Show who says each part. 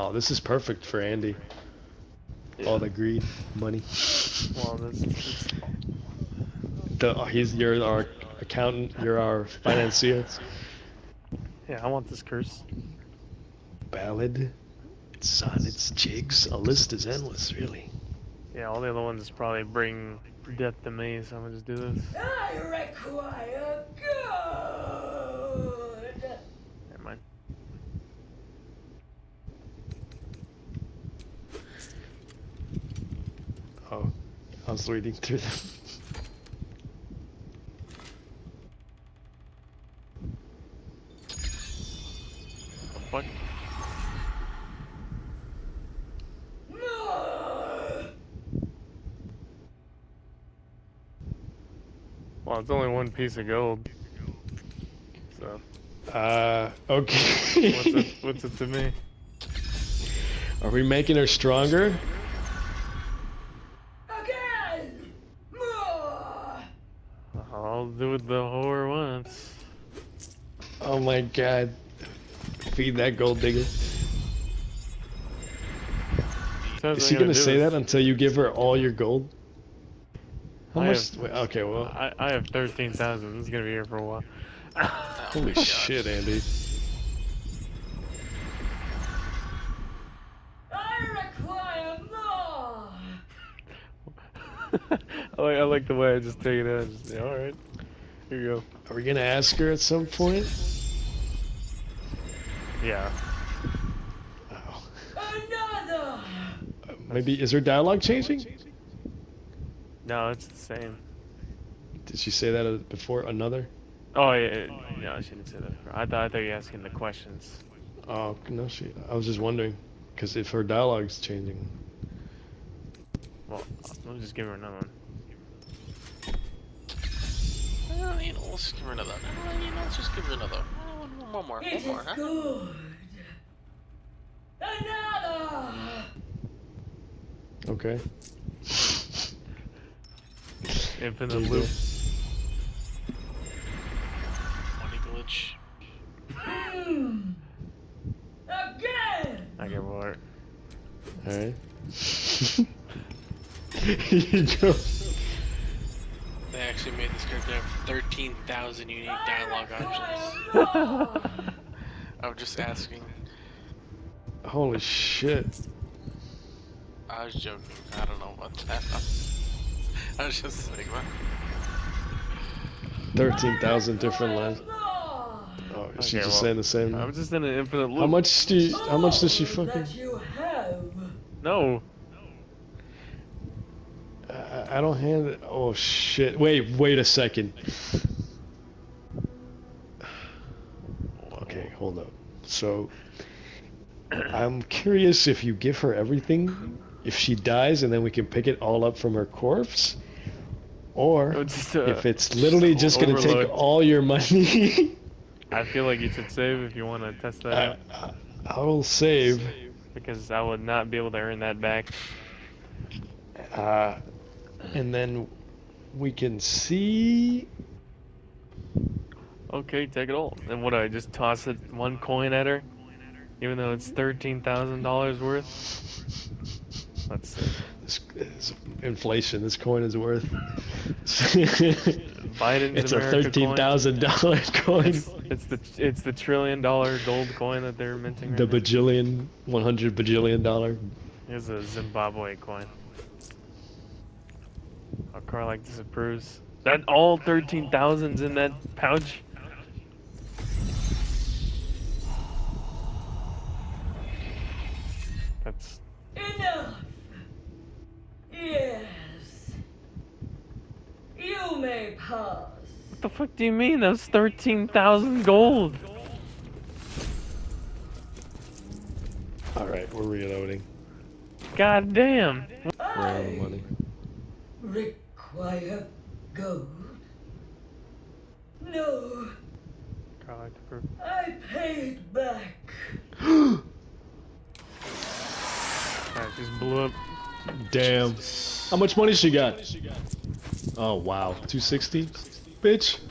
Speaker 1: Oh, this is perfect for Andy. All the greed, money.
Speaker 2: Well, this, this,
Speaker 1: The, oh, he's you're our accountant. You're our financier.
Speaker 2: yeah, I want this curse.
Speaker 1: Ballad, sonnets, jigs. A list is endless, really.
Speaker 2: Yeah, all the other ones probably bring death to me, so I'm gonna just do this.
Speaker 3: I require good.
Speaker 2: Never mind.
Speaker 1: Oh, I was reading through them.
Speaker 2: Well, it's only one piece of gold. So,
Speaker 1: Uh, okay.
Speaker 2: what's it, what's it to me?
Speaker 1: Are we making her stronger?
Speaker 3: Again. More.
Speaker 2: I'll do it the whore once.
Speaker 1: Oh my god. Feed that gold digger. Is she gonna say that until you give her all your gold? How
Speaker 2: I
Speaker 1: much?
Speaker 2: have-
Speaker 1: wait, okay, well,
Speaker 2: I, I have 13,000. This is gonna be here for a while.
Speaker 1: holy shit, Andy.
Speaker 3: I require more.
Speaker 2: I like I like the way I just take it out. Just, yeah, all right, here you go.
Speaker 1: Are we gonna ask her at some point?
Speaker 2: Yeah.
Speaker 1: Oh.
Speaker 3: Another.
Speaker 1: Uh, Maybe is her dialogue changing?
Speaker 2: No, it's the same.
Speaker 1: Did she say that before? Another?
Speaker 2: Oh yeah, no, I shouldn't say that. I thought I thought you were asking the questions.
Speaker 1: Oh no, she. I was just wondering, because if her dialogue's changing.
Speaker 2: Well, let me just give her another one.
Speaker 4: Well, you know, let's give her another. Well, you know, let's just give her another. Well, one, one more,
Speaker 3: It
Speaker 4: one more, huh?
Speaker 3: good. Another.
Speaker 1: Okay.
Speaker 2: Infinite
Speaker 1: There
Speaker 2: loop.
Speaker 4: Money glitch.
Speaker 3: Hmm. Again.
Speaker 2: I get more.
Speaker 1: All right. you go.
Speaker 4: They actually made this character have 13,000 unique dialogue options. I'm just asking.
Speaker 1: Holy shit.
Speaker 4: I was joking. I don't know what that. I was just saying, what?
Speaker 1: Thirteen thousand different lines. Oh, is she
Speaker 2: Okay,
Speaker 1: just
Speaker 2: well,
Speaker 1: saying the same?
Speaker 2: I'm just in an infinite loop.
Speaker 1: How much do you, How much does she fucking?
Speaker 3: That you have.
Speaker 2: No.
Speaker 1: I, don't hand it. Oh shit! Wait, wait a second. Okay, hold up. So, I'm curious if you give her everything, if she dies, and then we can pick it all up from her corpse, or
Speaker 2: It's just, uh,
Speaker 1: if it's literally just gonna
Speaker 2: overload.
Speaker 1: take all your money.
Speaker 2: I feel like you should save if you want to test that
Speaker 1: I,
Speaker 2: out,
Speaker 1: I, I will save.
Speaker 2: because I would not be able to earn that back.
Speaker 1: Uh, and then we can see.
Speaker 2: Okay, take it all. And what do I just toss it one coin at her, even though it's thirteen thousand dollars worth? Let's see.
Speaker 1: This, inflation. This coin is worth.
Speaker 2: Biden's
Speaker 1: it's a
Speaker 2: America
Speaker 1: thirteen
Speaker 2: coin.
Speaker 1: thousand dollar coin.
Speaker 2: It's, it's the it's the trillion dollar gold coin that they're minting.
Speaker 1: The
Speaker 2: Right now.
Speaker 1: bajillion, one hundred bajillion dollar.
Speaker 2: Here's a Zimbabwe coin. Oh, Karlach disapproves. That all thirteen thousands in that pouch. That's
Speaker 3: Enough. Yes. You may pass.
Speaker 2: what the fuck do you mean? That's thirteen thousand gold.
Speaker 1: All right, we're reloading.
Speaker 2: God damn.
Speaker 1: We're out of money.
Speaker 3: Require gold. No,
Speaker 2: Karlach disapproves.
Speaker 3: I paid back.
Speaker 2: Alright, just blew up.
Speaker 1: Damn. How much money she got? Oh wow, two sixty. Bitch.